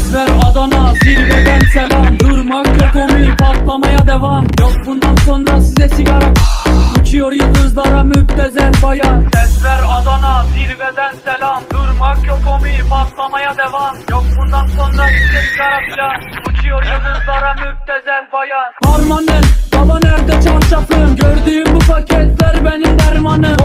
Esmer Adana zirveden selam. Durmak yok omi patlamaya devam. Yok bundan sonra size sigara Uçuyor yıldızlara müptezel bayan. Esmer Adana zirveden selam. Durmak yok omi patlamaya devam. Yok bundan sonra size sigara filan Uçuyor yıldızlara müptezel bayan. Harmanel baba nerede çarşafım Gördüğüm bu paketler benim dermanım.